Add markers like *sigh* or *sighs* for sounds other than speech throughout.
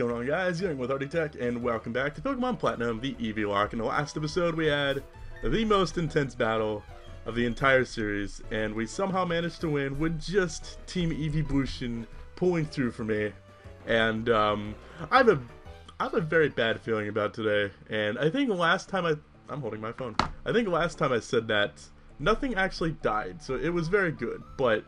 going on guys? Young with Arctic and welcome back to Pokemon Platinum, the Eeveelocke. In the last episode we had the most intense battle of the entire series and we somehow managed to win with just Team Eevee pulling through for me. And um, I have a I have a very bad feeling about today and I think last time I I'm holding my phone. I think last time I said that nothing actually died so it was very good but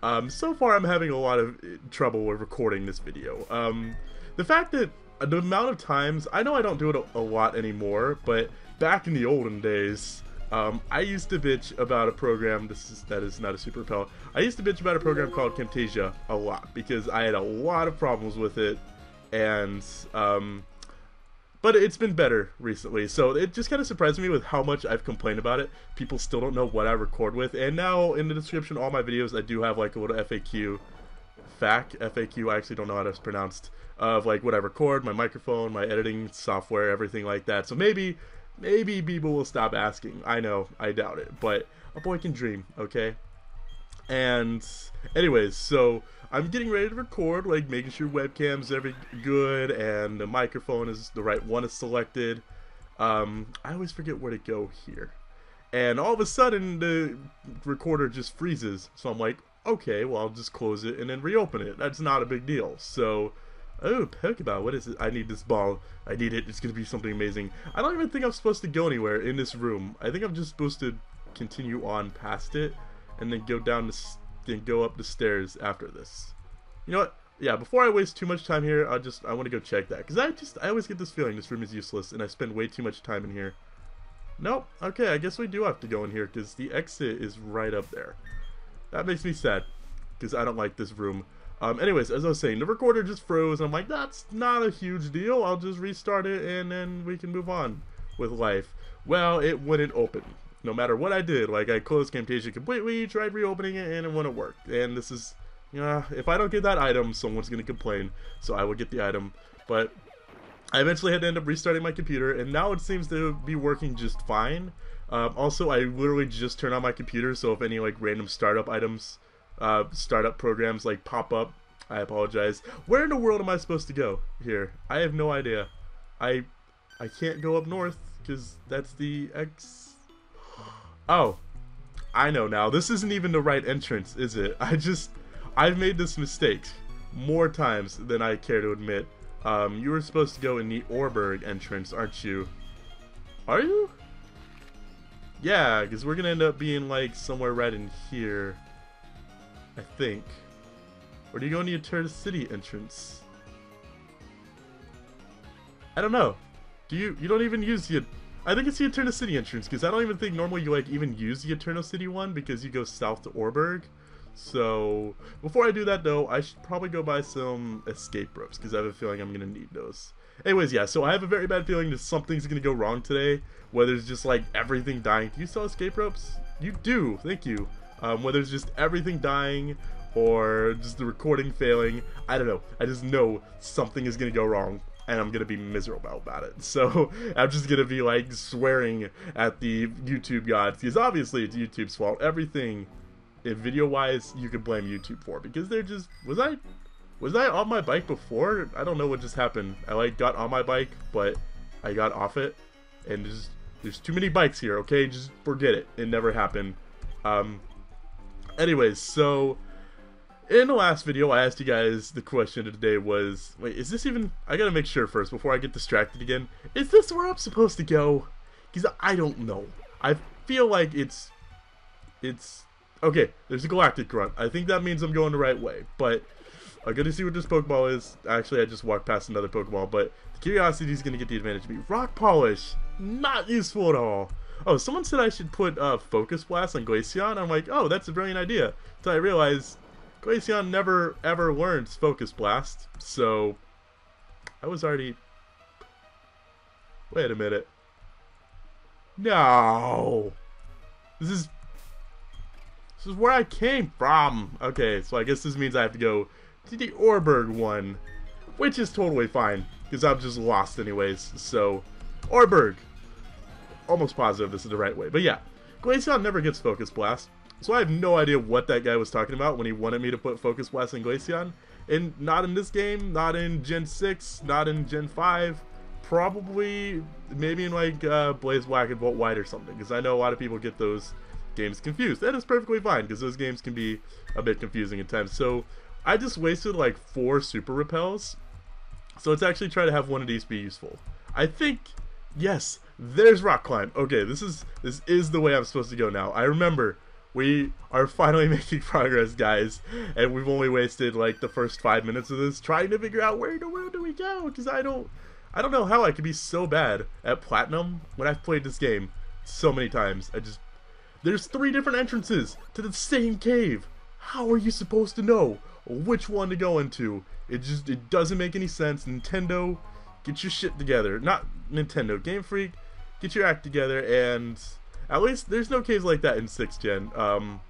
um, so far, I'm having a lot of trouble with recording this video. Um, the fact that the amount of times, I know I don't do it a, a lot anymore, but back in the olden days, um, I used to bitch about a program, this is, that is not a super repel, I used to bitch about a program called Camtasia a lot, because I had a lot of problems with it, and, um, but it's been better recently, so it just kind of surprised me with how much I've complained about it. People still don't know what I record with, and now in the description all my videos I do have like a little FAQ, FAQ, FAQ, I actually don't know how it's pronounced, of like what I record, my microphone, my editing software, everything like that. So maybe, maybe people will stop asking. I know, I doubt it, but a boy can dream, okay? And anyways, so I'm getting ready to record, like making sure webcam's every good and the microphone is the right one is selected. Um, I always forget where to go here. And all of a sudden the recorder just freezes. So I'm like, okay, well I'll just close it and then reopen it. That's not a big deal. So, oh, Pokeball, what is it? I need this ball. I need it. It's going to be something amazing. I don't even think I'm supposed to go anywhere in this room. I think I'm just supposed to continue on past it and then go down the then go up the stairs after this. You know what? Yeah, before I waste too much time here, I just I want to go check that because I just I always get this feeling this room is useless and I spend way too much time in here. Nope. Okay, I guess we do have to go in here because the exit is right up there. That makes me sad because I don't like this room. Um, anyways, as I was saying, the recorder just froze. I'm like, that's not a huge deal. I'll just restart it and then we can move on with life. Well, it wouldn't open no matter what I did. Like I closed Camtasia completely, tried reopening it, and it wouldn't work. And this is, you know, if I don't get that item, someone's gonna complain. So I will get the item, but I eventually had to end up restarting my computer, and now it seems to be working just fine. Um, also, I literally just turned on my computer, so if any like random startup items, uh, startup programs like pop up, I apologize. Where in the world am I supposed to go here? I have no idea. I I can't go up north because that's the X Oh, I know now. This isn't even the right entrance, is it? *laughs* I just, I've made this mistake more times than I care to admit. Um, you were supposed to go in the Oreburgh entrance, aren't you? Are you? Yeah, because we're going to end up being, like, somewhere right in here. I think. Or do you go the Eterna City entrance? I don't know. Do you, you don't even use the I think it's the Eterna City entrance, because I don't even think normally you like even use the Eterna City one, because you go south to Oreburgh. So, before I do that though, I should probably go buy some escape ropes, because I have a feeling I'm going to need those. Anyways, yeah, so I have a very bad feeling that something's to go wrong today, whether it's just like everything dying. Do you sell escape ropes? You do, thank you. Um, whether it's just everything dying, or just the recording failing, I don't know. I just know something is to go wrong and I'm gonna be miserable about it. *laughs* So I'm just gonna be like swearing at the YouTube gods because obviously it's YouTube's fault. Everything, video wise, you could blame YouTube for because they're just was I was I on my bike before? I don't know what just happened. I like got on my bike, but I got off it, and just there's too many bikes here. Okay, just forget it. It never happened. Um. Anyways, so in the last video, I asked you guys the question of the day was, wait, is this even, I gotta make sure first before I get distracted again, is this where I'm supposed to go? Because I don't know. I feel like it's, it's, okay, there's a galactic grunt. I think that means I'm going the right way, but I'm gonna see what this Pokeball is. Actually, I just walked past another Pokeball, but the Curiosity is gonna get the advantage of me. Rock Polish, not useful at all. Oh, someone said I should put uh, Focus Blast on Glaceon. I'm like, oh, that's a brilliant idea. So I realized Glaceon never ever learns Focus Blast, so I was already... Wait a minute. No! This is... This is where I came from! Okay, so I guess this means I have to go to the Oreburgh one, which is totally fine, because I'm just lost anyways, so... Oreburgh. Almost positive this is the right way, but yeah. Glaceon never gets Focus Blast. So I have no idea what that guy was talking about when he wanted me to put Focus Blast and Glaceon. And not in this game, not in Gen 6, not in Gen 5. Probably, maybe in like uh, Blaze Black and Volt White or something. Because I know a lot of people get those games confused. That is perfectly fine because those games can be a bit confusing at times. So I just wasted like four Super Repels. So let's actually try to have one of these be useful. I think, yes, there's Rock Climb. Okay, this is this is the way I'm supposed to go now. I remember we are finally *laughs* making progress, guys, and we've only wasted like the first five minutes of this trying to figure out where in the world do we go because I don't, I don't know how I could be so bad at platinum when I've played this game so many times. I just, there's three different entrances to the same cave. How are you supposed to know which one to go into? It just, it doesn't make any sense. Nintendo, get your shit together. Not Nintendo, Game Freak, get your act together and at least there's no caves like that in 6th gen. Um,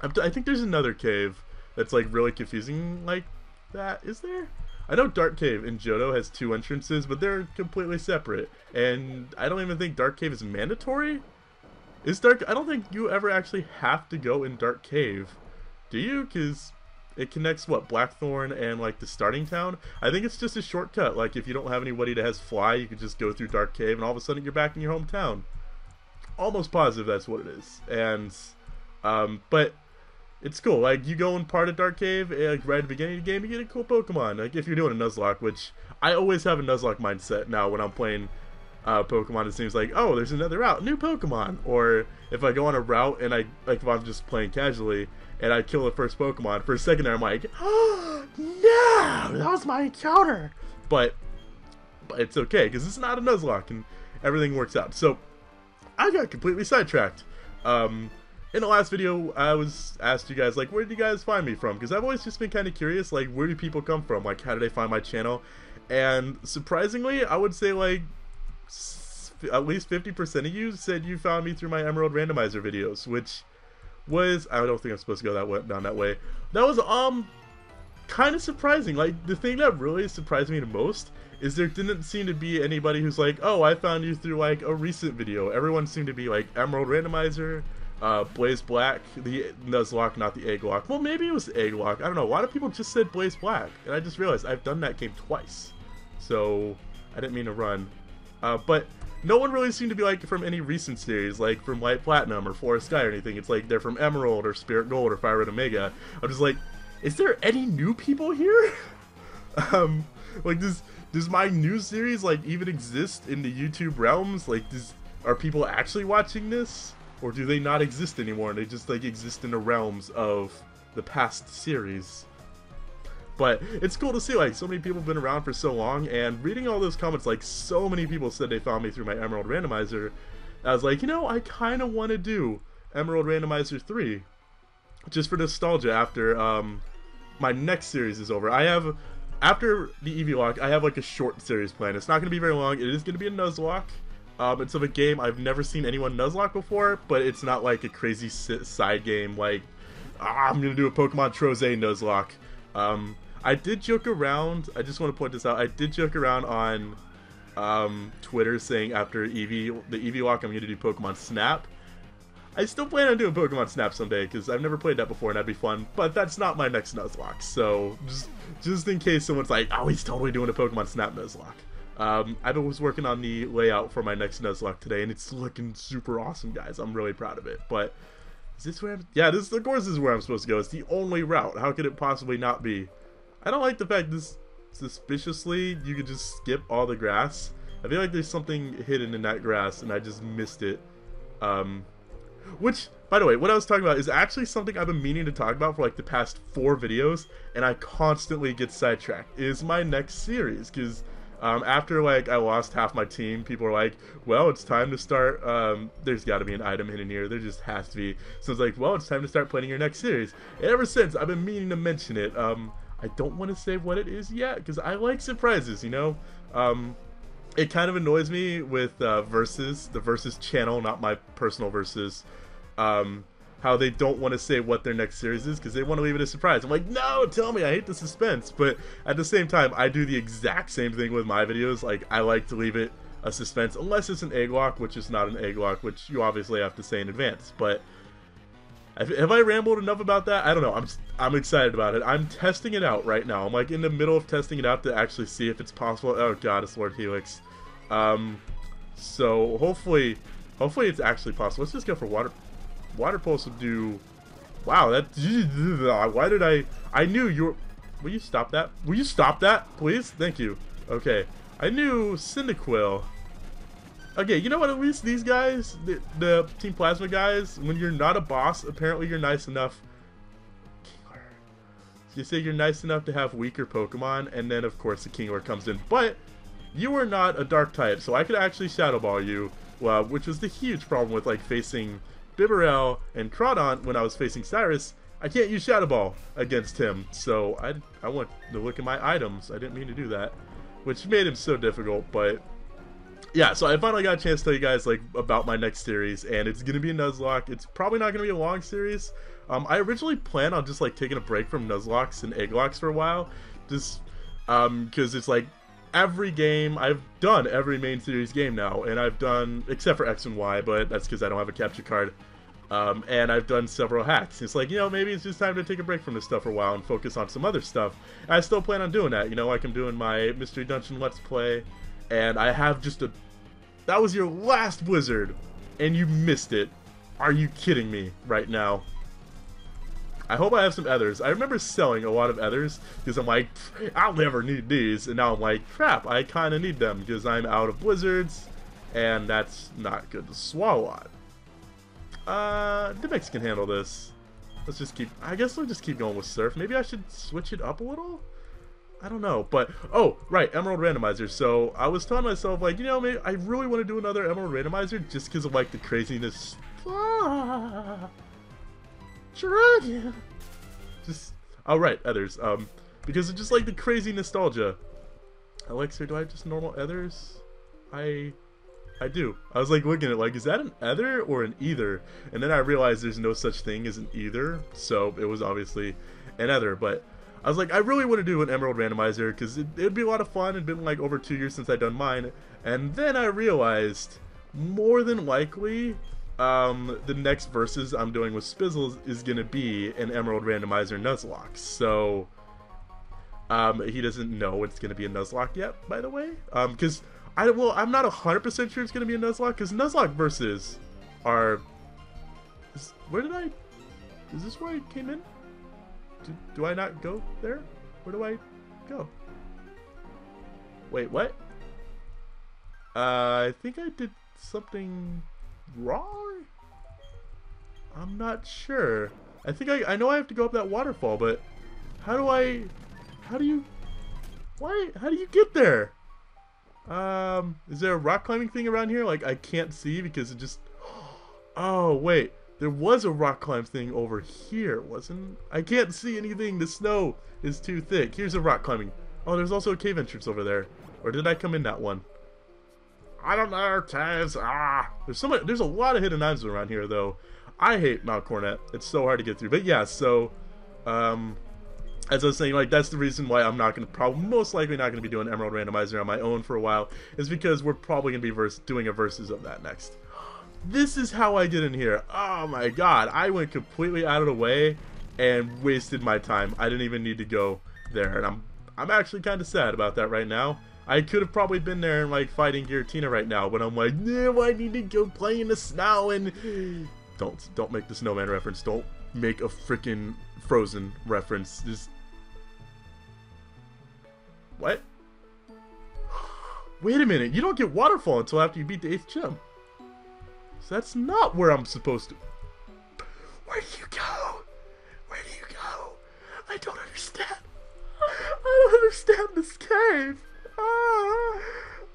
I think there's another cave that's like really confusing like that. Is there? I know Dark Cave in Johto has two entrances, but they're completely separate. And I don't even think Dark Cave is mandatory. Is Dark? I don't think you ever actually have to go in Dark Cave, do you? Because it connects what Blackthorn and like the starting town. I think it's just a shortcut. Like if you don't have anybody that has fly, you could just go through Dark Cave, and all of a sudden you're back in your hometown almost positive that's what it is. And, um, but it's cool. Like you go in part of Dark Cave, and, like right at the beginning of the game, you get a cool Pokemon. Like if you're doing a Nuzlocke, which I always have a Nuzlocke mindset now when I'm playing uh, Pokemon. It seems like oh, there's another route, new Pokemon. Or if I go on a route and I like if I'm just playing casually and I kill the first Pokemon for a second there, I'm like, oh *gasps* no, that was my encounter. But but it's okay because it's not a Nuzlocke and everything works out. So I got completely sidetracked. Um, in the last video, I was asked you guys, like, where did you guys find me from? Because I've always just been kind of curious, like, where do people come from? Like, how do they find my channel? And surprisingly, I would say, like, at least 50% of you said you found me through my Emerald Randomizer videos, which was, I don't think I'm supposed to go that way, down that way. That was, um, kind of surprising. Like, the thing that really surprised me the most is there didn't seem to be anybody who's like, oh, I found you through like a recent video. Everyone seemed to be like Emerald Randomizer, uh, Blaze Black, the Nuzlocke, not the Egg Lock. Well, maybe it was the Egg Lock. I don't know. Why do people just said Blaze Black? And I just realized I've done that game twice. So I didn't mean to run. Uh, but no one really seemed to be like from any recent series, like from White Platinum or Forest Sky or anything. It's like they're from Emerald or Spirit Gold or Fire Red Omega. I'm just like, is there any new people here? *laughs* um, like does does my new series like even exist in the YouTube realms? Like, does are people actually watching this, or do they not exist anymore? And they just like exist in the realms of the past series. But it's cool to see like so many people have been around for so long, and reading all those comments, like so many people said they found me through my Emerald Randomizer. I was like, you know, I kind of want to do Emerald Randomizer 3 just for nostalgia after um, my next series is over. I have after the Eeveelocke, I have like a short series plan. It's not going to be very long. It is going to be a Nuzlocke. Um, it's of a game I've never seen anyone Nuzlocke before, but it's not like a crazy side game like ah, I'm going to do a Pokemon Trozei Nuzlocke. Um, I did joke around. I just want to point this out. I did joke around on um, Twitter saying after EV the EV walk, I'm going to do Pokemon Snap. I still plan on doing Pokemon Snap someday because I've never played that before and that'd be fun. But that's not my next Nuzlocke, so just just in case someone's like, oh, he's totally doing a Pokemon Snap Nuzlocke. Um, I was working on the layout for my next Nuzlocke today, and it's looking super awesome, guys. I'm really proud of it. But is this where? I'm... Yeah, this of course is where I'm supposed to go. It's the only route. How could it possibly not be? I don't like the fact this suspiciously you could just skip all the grass. I feel like there's something hidden in that grass, and I just missed it. Um, which, by the way, what I was talking about is actually something I've been meaning to talk about for like the past four videos, and I constantly get sidetracked. Is my next series because um, after like I lost half my team, people are like, "Well, it's time to start." Um, there's got to be an item hidden here. There just has to be. So it's like, "Well, it's time to start planning your next series." And ever since, I've been meaning to mention it. Um, I don't want to say what it is yet because I like surprises. You know. Um, it kind of annoys me with uh, versus the versus channel, not my personal versus. Um, how they don't want to say what their next series is because they want to leave it a surprise. I'm like, no, tell me. I hate the suspense. But at the same time, I do the exact same thing with my videos. Like, I like to leave it a suspense unless it's an egg lock, which is not an egg lock, which you obviously have to say in advance. But Have I rambled enough about that? I don't know. I'm I'm excited about it. I'm testing it out right now. I'm like in the middle of testing it out to actually see if it's possible. Oh god, it's Lord Helix. Um, so hopefully, hopefully it's actually possible. Let's just go for water. Water pulse will do. Wow, that. *laughs* Why did I? I knew you. Were, will you stop that? Will you stop that, please? Thank you. Okay, I knew Cyndaquil Okay, you know what? At least these guys, the, the Team Plasma guys, when you're not a boss, apparently you're nice enough. You say you're nice enough to have weaker Pokemon, and then of course the Kingler comes in. But you are not a Dark type, so I could actually Shadow Ball you, well, which was the huge problem with like facing Bibarel and Crawdaunt when I was facing Cyrus. I can't use Shadow Ball against him, so I, I want to look at my items. I didn't mean to do that, which made him so difficult, but yeah, so I finally got a chance to tell you guys like about my next series, and it's gonna be a Nuzlocke. It's probably not gonna be a long series. Um, I originally planned on just like taking a break from Nuzlockes and Egglocks for a while, just um, because it's like every game I've done every main series game now, and I've done except for X and Y, but that's because I don't have a capture card. Um, and I've done several hacks. It's like, you know, maybe it's just time to take a break from this stuff for a while and focus on some other stuff. And I still plan on doing that, you know, like I'm doing my Mystery Dungeon Let's Play, and I have just a that was your last blizzard, and you missed it. Are you kidding me right now? I hope I have some others. I remember selling a lot of others because I'm like, I'll never need these. And now I'm like, crap, I kind of need them because I'm out of blizzards. And that's not good to swallow Uh, Dimix can handle this. Let's just keep, I guess we'll just keep going with Surf. Maybe I should switch it up a little? I don't know, but oh right, Emerald Randomizer. So I was telling myself like, you know, maybe I really want to do another Emerald Randomizer just because of like the craziness. Ah, dragon. Just oh right, others. Um, because of just like the crazy nostalgia. Elixir, do I have just normal ethers? I I do. I was like looking at like, is that an ether or an either? And then I realized there's no such thing as an either, so it was obviously an ether. But I was like, I really want to do an Emerald Randomizer because it, would be a lot of fun. It'd been like over two years since I'd done mine. And then I realized, more than likely, um, the next verses I'm doing with Spizzles is going to be an Emerald Randomizer Nuzlocke. So, um, he doesn't know it's going to be a Nuzlocke yet, by the way. Because, um, I well, I'm not 100% sure it's going to be a Nuzlocke because Nuzlocke verses are... Is, where did I... Is this where I came in? Do, do I not go there? Where do I go? Wait, what? Uh, I think I did something wrong? I'm not sure. I think I, I know I have to go up that waterfall, but how do I, how do you, why, how do you get there? Um, is there a rock climbing thing around here? Like, I can't see because it just, *gasps* oh, wait. There was a rock climb thing over here, wasn't? I can't see anything. The snow is too thick. Here's a rock climbing. Oh, there's also a cave entrance over there. Or did I come in that one? I don't know, Taz. Ah, there's so much, There's a lot of hidden items around here, though. I hate Mount Coronet. It's so hard to get through. But yeah, so, um, as I was saying, like that's the reason why I'm not to probably most likely not to be doing Emerald Randomizer on my own for a while is because we're probably to be verse, doing a versus of that next. This is how I did in here. Oh my god, I went completely out of the way and wasted my time. I didn't even need to go there, and I'm I'm actually kind of sad about that right now. I could have probably been there and like fighting Giratina right now, but I'm like, no, I need to go play in the snow and *sighs* don't don't make the snowman reference. Don't make a freaking Frozen reference. Just what? *sighs* Wait a minute, you don't get waterfall until after you beat the eighth gym. So that's not where I'm supposed to... Where do you go? Where do you go? I don't understand. I don't understand this cave. Ah,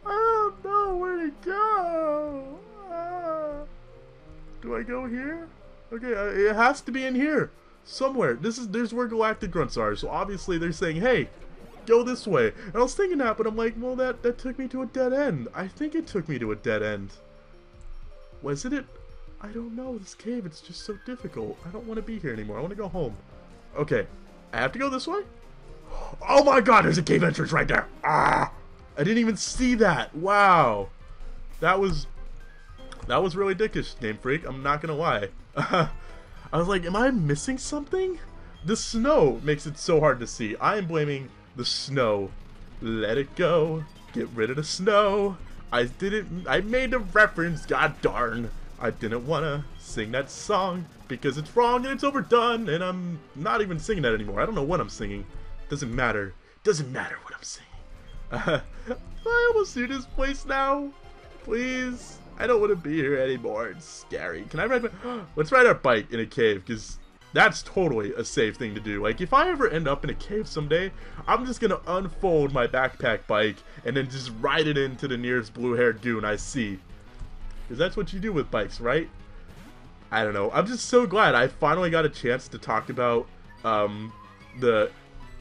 I don't know where to go. Ah. Do I go here? Okay, uh, it has to be in here. Somewhere. This is There's where Galactic Grunts are. So obviously they're saying, hey, go this way. And I was thinking that, but I'm like, well, that, that took me to a dead end. I think it took me to a dead end. Wasn't it? I don't know. This cave, it's just so difficult. I don't want to be here anymore. I want to go home. Okay. I have to go this way? Oh my god, there's a cave entrance right there. Ah! I didn't even see that. Wow. That was... That was really dickish, Game Freak. I'm not to lie. *laughs* I was like, am I missing something? The snow makes it so hard to see. I am blaming the snow. Let it go. Get rid of the snow. I didn't. I made a reference. God darn. I didn't wanna sing that song because it's wrong and it's overdone, and I'm not even singing that anymore. I don't know what I'm singing. Doesn't matter. Doesn't matter what I'm singing. Uh, *laughs* I almost see this place now. Please. I don't want to be here anymore. It's scary. Can I ride my... *gasps* Let's ride our bike in a cave, because that's totally a safe thing to do. Like, if I ever end up in a cave someday, I'm just to unfold my backpack bike and then just ride it into the nearest blue-haired goon I see. Because that's what you do with bikes, right? I don't know. I'm just so glad I finally got a chance to talk about um, the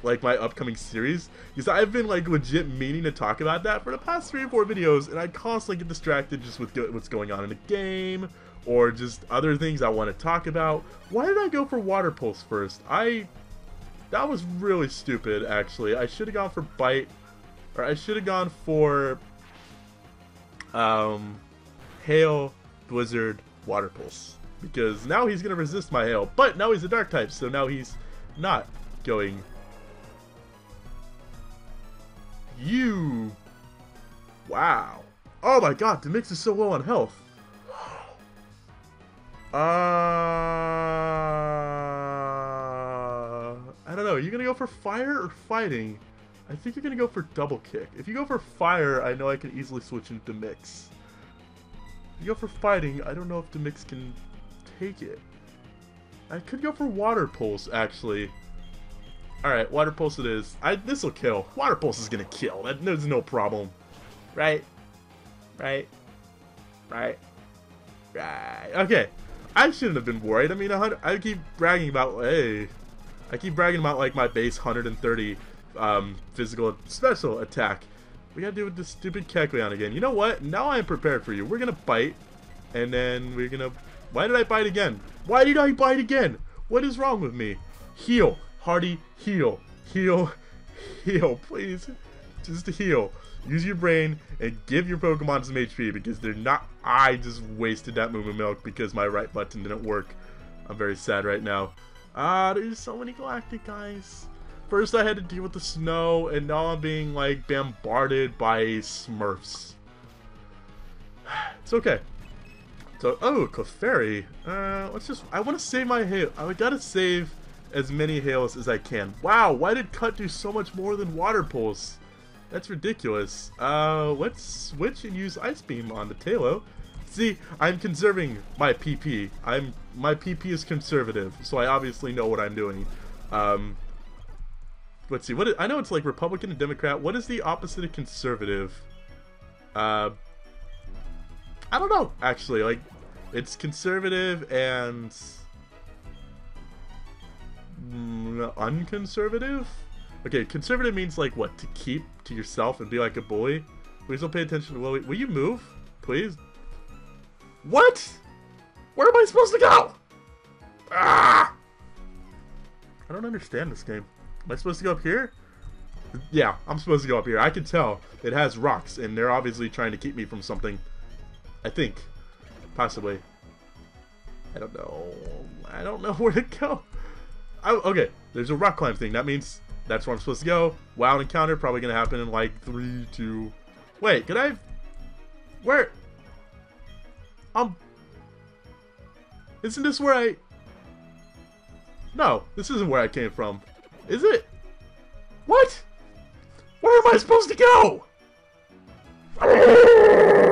like my upcoming series because I've been like legit meaning to talk about that for the past three or four videos and I constantly get distracted just with what's going on in the game or just other things I want to talk about. Why did I go for Water Pulse first? I... That was really stupid, actually. I should have gone for Bite, or I should have gone for... Um... Hail, Blizzard, Water Pulse. Because now he's going to resist my Hail, but now he's a Dark type, so now he's not going... You... Wow. Oh my god, the mix is so low on health. Uh, I don't know. Are you gonna go for fire or fighting? I think you're gonna go for double kick. If you go for fire, I know I can easily switch into mix. If you go for fighting, I don't know if the mix can take it. I could go for water pulse actually. Alright, water pulse it is. I this'll kill. Water pulse is gonna kill. That, there's no problem. Right? Right? Right? Right. Okay. I shouldn't have been worried. I mean, I keep bragging about, hey, I keep bragging about like my base 130 um, physical special attack. We gotta do with this stupid Kecleon again. You know what? Now I am prepared for you. We're gonna bite, and then we're gonna... Why did I bite again? Why did I bite again? What is wrong with me? Heal. Hardy, heal. Heal. *laughs* Heal, please. Just heal use your brain and give your Pokemon some HP because they're not. I just wasted that Moo Milk because my right button didn't work. I'm very sad right now. Ah, there's so many Galactic guys. First I had to deal with the snow, and now I'm being like bombarded by Smurfs. *sighs* It's okay. So, oh, Clefairy. Uh, let's just. I want to save my hail. I gotta save as many hails as I can. Wow, why did Cut do so much more than Water Pulse? That's ridiculous. Uh, let's switch and use Ice Beam on the Taillow. See, I'm conserving my PP. I'm my PP is conservative, so I obviously know what I'm doing. Um, let's see. What is, I know it's like Republican and Democrat. What is the opposite of conservative? Uh, I don't know. Actually, like it's conservative and mm, unconservative. Okay, conservative means like what? To keep to yourself and be like a bully? Please don't pay attention to Willie. Will you move? Please? What? Where am I supposed to go? Ah! I don't understand this game. Am I supposed to go up here? Yeah, I'm supposed to go up here. I can tell it has rocks, and they're obviously trying to keep me from something. I think. Possibly. I don't know. I don't know *laughs* where to go. I, okay, there's a rock climb thing. That means that's where I'm supposed to go. Wild encounter probably gonna happen in like three, two. Wait, could I? Where? Um. Isn't this where I? No, this isn't where I came from. Is it? What? Where am I supposed to go? *laughs*